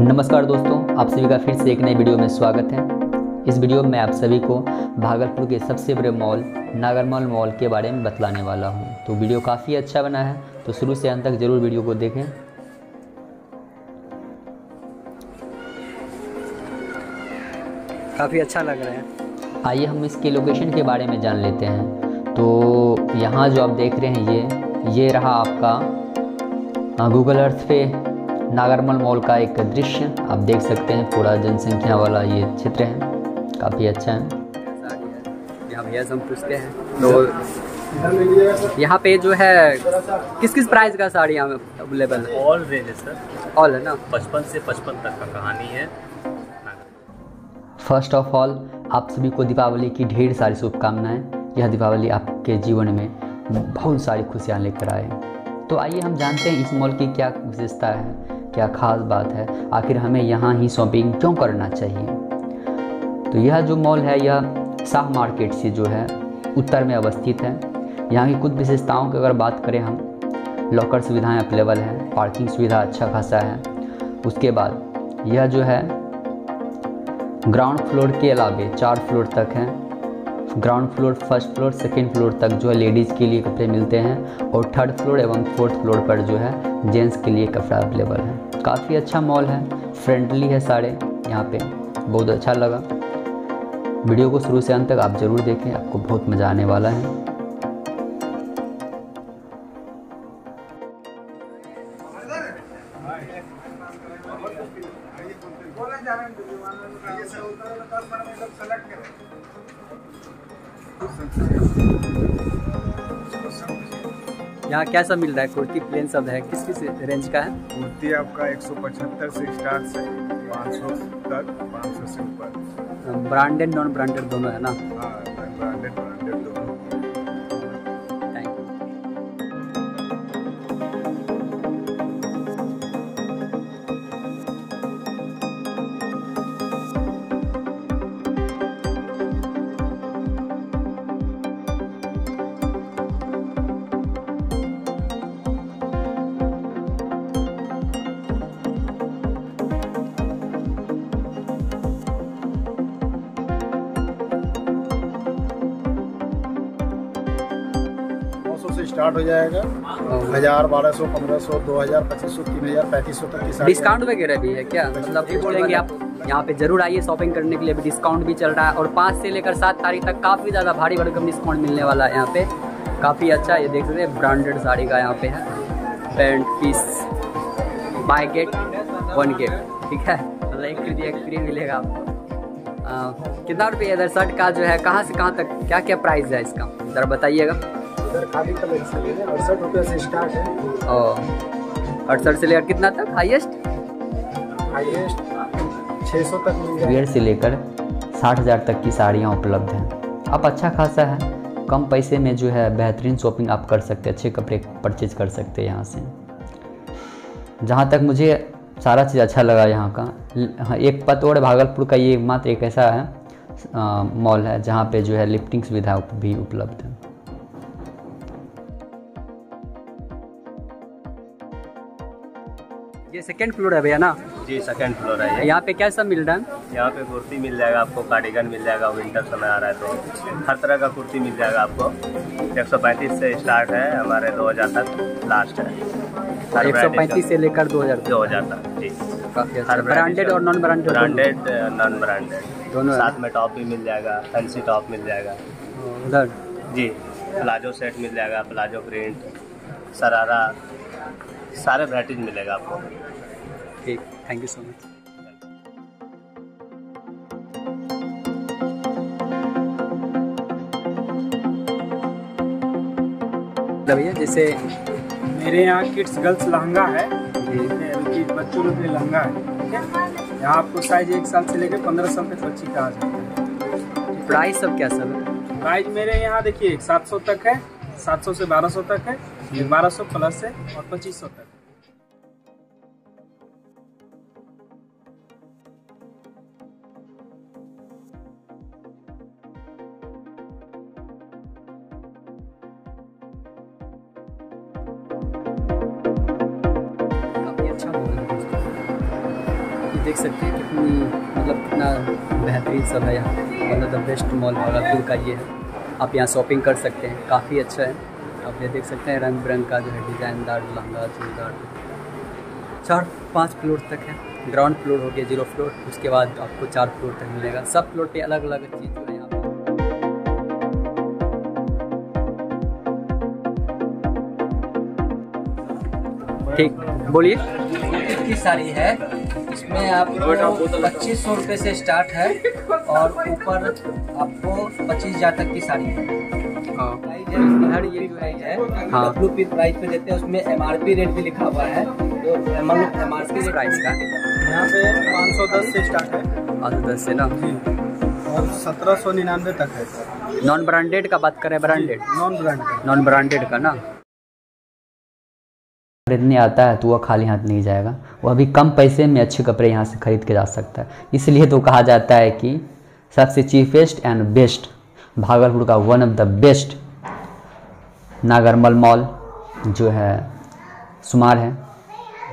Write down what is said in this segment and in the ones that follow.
नमस्कार दोस्तों आप सभी का फिर से एक नई वीडियो में स्वागत है। इस वीडियो में आप सभी को भागलपुर के सबसे बड़े मॉल नागरमल मॉल के बारे में बतलाने वाला हूँ। तो वीडियो काफ़ी अच्छा बना है तो शुरू से अंत तक ज़रूर वीडियो को देखें। काफ़ी अच्छा लग रहा है। आइए हम इसके लोकेशन के बारे में जान लेते हैं। तो यहाँ जो आप देख रहे हैं ये ये रहा आपका गूगल अर्थ पे नागरमल मॉल का एक दृश्य आप देख सकते हैं पूरा जनसंख्या वाला ये चित्र है। काफ़ी अच्छा है। यहाँ भैया से हम पूछते हैं तो यहाँ पे जो है किस किस प्राइस का साड़ी यहाँ अवेलेबल है? ऑल रेंज है सर। ऑल है ना? पचपन से पचपन तक का कहानी है। फ़र्स्ट ऑफ़ ऑल आप सभी को दीपावली की ढेर सारी शुभकामनाएँ। यह दीपावली आपके जीवन में बहुत सारी खुशियाँ लेकर आए। तो आइए हम जानते हैं इस मॉल की क्या विशेषता है। क्या खास बात है? आखिर हमें यहाँ ही शॉपिंग क्यों करना चाहिए? तो यह जो मॉल है, यह शाह मार्केट से जो है, उत्तर में अवस्थित है। यहाँ की कुछ विशेषताओं की अगर बात करें हम लॉकर सुविधाएँ अवेलेबल हैं पार्किंग सुविधा अच्छा खासा है। उसके बाद यह जो है ग्राउंड फ्लोर के अलावे चार फ्लोर तक है। Ground floor, first floor, second floor तक जो है लेडीज़ के लिए कपड़े मिलते हैं और थर्ड फ्लोर एवं फोर्थ फ्लोर पर जो है जेंट्स के लिए कपड़ा अवेलेबल है। काफ़ी अच्छा मॉल है, फ्रेंडली है सारे, यहाँ पे बहुत अच्छा लगा। वीडियो को शुरू से अंत तक आप ज़रूर देखें, आपको बहुत मज़ा आने वाला है। यहाँ कैसा मिल रहा है? कुर्ती प्लेन सब है। किस किस रेंज का है? कुर्ती आपका 175 से स्टार्ट से 500 तक 500 से ऊपर। ब्रांडेड नॉन ब्रांडेड दोनों है ना? हाँ ब्रांडेड ब्रांडेड दोनों। स्टार्ट हो जाएगा। हज़ार बारह सौ पंद्रह सौ दो हज़ार पच्चीस सौ तीन हज़ार पैंतीस सौ तक की डिस्काउंट वगैरह भी है क्या? मतलब बोलेंगे आप यहाँ पे ज़रूर आइए शॉपिंग करने के लिए भी डिस्काउंट भी चल रहा है। और पाँच से लेकर सात तारीख तक काफ़ी ज़्यादा भारी भरकम डिस्काउंट मिलने वाला है यहाँ पे। काफ़ी अच्छा ये देख सकते हैं ब्रांडेड साड़ी का यहाँ पे है। Pant piece buy get one get ठीक है? मतलब एक खरीदिए एक फ्री मिलेगा आपको। कितना रुपये इधर? शर्ट का जो है कहाँ से कहाँ तक क्या क्या प्राइस है इसका? ज़रा बताइएगा। इधर खादी अड़सठ रुपये से स्टार्ट है। और अड़सठ से लेकर कितना तक? हाईएस्ट हाईएस्ट छः सौ तक मिल जाएगा। से लेकर साठ हज़ार तक की साड़ियाँ उपलब्ध हैं। आप अच्छा खासा है। कम पैसे में जो है बेहतरीन शॉपिंग आप कर सकते हैं अच्छे कपड़े परचेज कर सकते हैं यहाँ से। जहाँ तक मुझे सारा चीज़ अच्छा लगा यहाँ का हाँ, एक पतौड़ भागलपुर का ये मात्र एक ऐसा है मॉल है जहाँ पे जो है लिफ्टिंग सुविधा भी उपलब्ध है। ये सेकंड फ्लोर है भैया ना? जी सेकंड फ्लोर है यहाँ पे क्या सब मिल रहा है? यहाँ पे कुर्ती मिल जाएगा आपको कार्डिगन मिल जाएगा विंटर समय आ रहा है तो हर तरह का कुर्ती मिल जाएगा आपको। 135 से स्टार्ट है हमारे 2000 तक लास्ट है। एक सौ पैंतीस से लेकर दो हज़ार दो हज़ार तक जी। अच्छा। ब्रांडेड और non branded branded non branded दोनों। साथ में टॉप भी मिल जाएगा फैंसी टॉप मिल जाएगा। उधर? जी प्लाजो सेट मिल जाएगा प्लाजो प्रिंट सरारा सारे वराइटीज मिलेगा आपको। ठीक थैंक यू सो मच भैया जैसे मेरे यहाँ किड्स गर्ल्स लहंगा है बच्चों लोग के लिए लहंगा है ठीक है। यहाँ आपको साइज़ एक साल से लेकर पंद्रह साल तक बच्ची का आ जाता है। प्राइस सब क्या सब है प्राइस मेरे यहाँ देखिए सात सौ तक है सात सौ से बारह सौ तक है बारह सौ प्लस है और पच्चीस सौ तक। देख सकते हैं कितनी मतलब कितना बेहतरीन सब है यहाँ। Of the best mall Bhagalpur का ये है। आप यहाँ शॉपिंग कर सकते हैं। काफ़ी अच्छा है। आप ये देख सकते हैं रंग बिरंग का जो है डिज़ाइनदार लहंगा, चूड़ीदार। चार, पाँच फ्लोर तक है। ग्राउंड फ्लोर हो गया ज़ीरो फ्लोर उसके बाद आपको चार फ्लोर तक मिलेगा। सब फ्लोर पे अलग अलग चीज़ जो है यहाँ ठीक, बोलिए। की साड़ी है। इसमें आपको पच्चीस सौ रुपये से स्टार्ट है और ऊपर आपको पच्चीस हज़ार तक की साड़ी है। है। हर ये जो है है। हाँ। प्राइस पे देते हैं उसमें एम आर पी रेट भी लिखा हुआ है तो एम आर किस प्राइस का? यहाँ पे पाँच सौ दस से स्टार्ट है। आज दस से ना? और सत्रह सौ निन्यानवे तक है। नॉन ब्रांडेड का बात करें branded non brand non branded का ना? खरीदने आता है तो वह खाली हाथ नहीं जाएगा। वह भी कम पैसे में अच्छे कपड़े यहाँ से खरीद के जा सकता है। इसलिए तो कहा जाता है कि सबसे चीफेस्ट एंड बेस्ट भागलपुर का one of the best Nagarmal mall जो है सुमार है।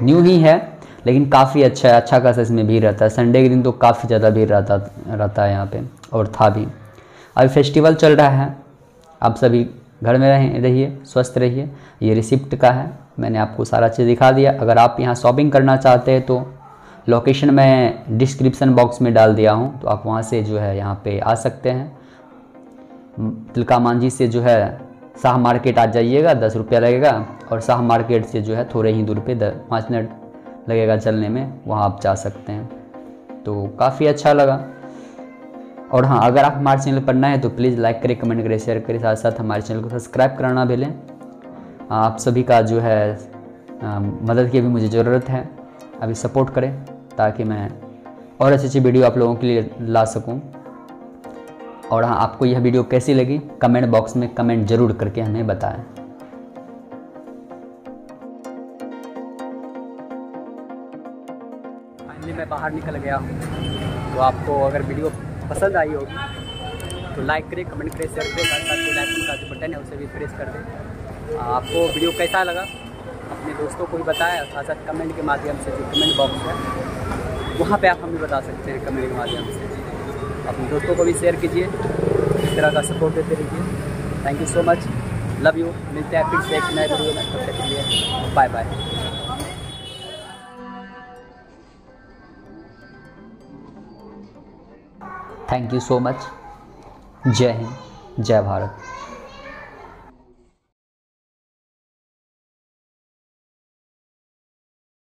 न्यू ही है, लेकिन काफ़ी अच्छा है अच्छा खासा इसमें भीड़ रहता है। संडे के दिन तो काफ़ी ज़्यादा भीड़ रहता रहता है यहाँ पे, और था भी। अभी फेस्टिवल चल रहा है। आप सभी घर में रहें, रहिए, स्वस्थ रहिए। ये रिसिप्ट का है। मैंने आपको सारा चीज़ दिखा दिया। अगर आप यहाँ शॉपिंग करना चाहते हैं तो लोकेशन मैं डिस्क्रिप्शन बॉक्स में डाल दिया हूँ तो आप वहाँ से जो है यहाँ पे आ सकते हैं। तिलका मांझी से जो है शाह मार्केट आ जाइएगा, दस रुपया लगेगा, और शाह मार्केट से जो है थोड़े ही दूर पे पाँच मिनट लगेगा चलने में, वहाँ आप जा सकते हैं। तो काफ़ी अच्छा लगा। और हाँ अगर आप हमारे चैनल पर नए हैं तो प्लीज़ लाइक करें कमेंट करें शेयर करें साथ साथ हमारे चैनल को सब्सक्राइब कराना भूलें। आप सभी का जो है आ, मदद की भी मुझे ज़रूरत है। अभी सपोर्ट करें ताकि मैं और अच्छी अच्छी वीडियो आप लोगों के लिए ला सकूँ। और हाँ आपको यह वीडियो कैसी लगी कमेंट बॉक्स में कमेंट ज़रूर करके हमें बताएँ। फाइनली मैं बाहर निकल गया हूँ। तो आपको अगर वीडियो पसंद आई होगी तो लाइक करें कमेंट करें शेयर करें साथ साथ लाइक का जो बटन है उसे भी प्रेस कर दें। आपको वीडियो कैसा लगा? अपने दोस्तों को भी और साथ साथ कमेंट के माध्यम से जो कमेंट बॉक्स है, वहाँ पे आप हमें बता सकते हैं कमेंट के माध्यम से। अपने दोस्तों को भी शेयर कीजिए, इस तरह का सपोर्ट देते रहिए। Thank you so much love you मिलते हैं फिर से एक नए वीडियो में। तब तक के लिए bye bye thank you so much जय हिंद. जय भारत.